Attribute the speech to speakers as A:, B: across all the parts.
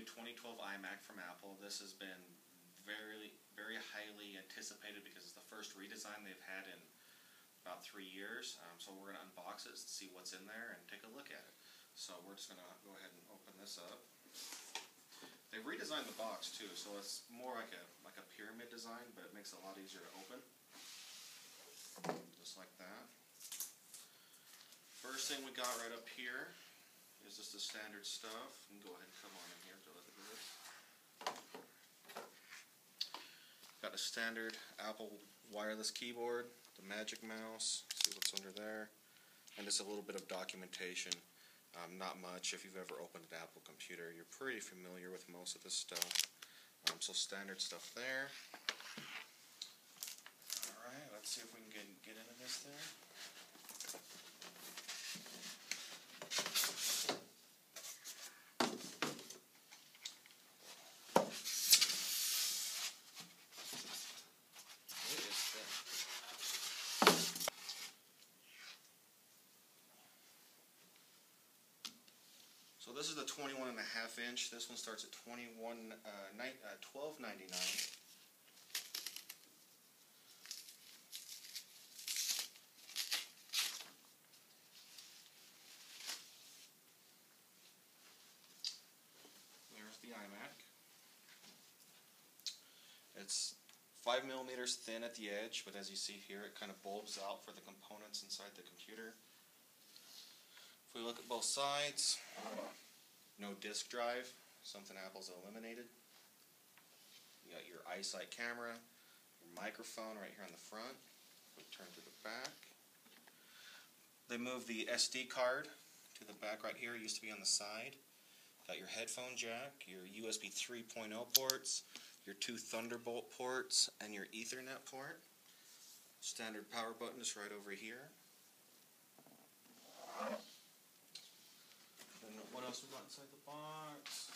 A: new 2012 iMac from Apple. This has been very, very highly anticipated because it's the first redesign they've had in about three years. Um, so we're going to unbox it, see what's in there, and take a look at it. So we're just going to go ahead and open this up. They redesigned the box too, so it's more like a like a pyramid design, but it makes it a lot easier to open. Just like that. First thing we got right up here is just the standard stuff. You can go ahead and standard Apple wireless keyboard, the Magic Mouse, see what's under there, and just a little bit of documentation. Um, not much. If you've ever opened an Apple computer, you're pretty familiar with most of this stuff. Um, so standard stuff there. Alright, let's see if we can get, get into this there. What is that? So this is the 21 and a half inch. This one starts at 21, uh, ni- uh, 12.99. There's the iMac. It's five millimeters thin at the edge, but as you see here, it kind of bulbs out for the components inside the computer. If we look at both sides, no disk drive, something Apple's eliminated. You got your iSight camera, your microphone right here on the front. We turn to the back. They moved the SD card to the back right here. It used to be on the side. Got your headphone jack, your USB 3.0 ports, your two Thunderbolt ports, and your Ethernet port. Standard power button is right over here. What else we got inside the box?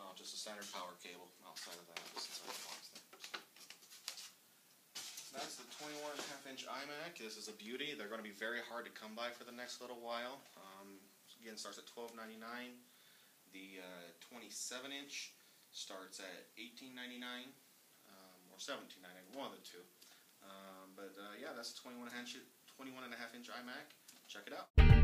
A: Oh, just a standard power cable outside of that, just inside the box there. That's the 21 and a half inch iMac. This is a beauty. They're going to be very hard to come by for the next little while. Um, again, starts at 12.99. The uh, 27 inch starts at 18.99 um, or 17.99, one of the two. Um, but uh, yeah, that's a 21 and a half 21 and a half inch iMac. Check it out.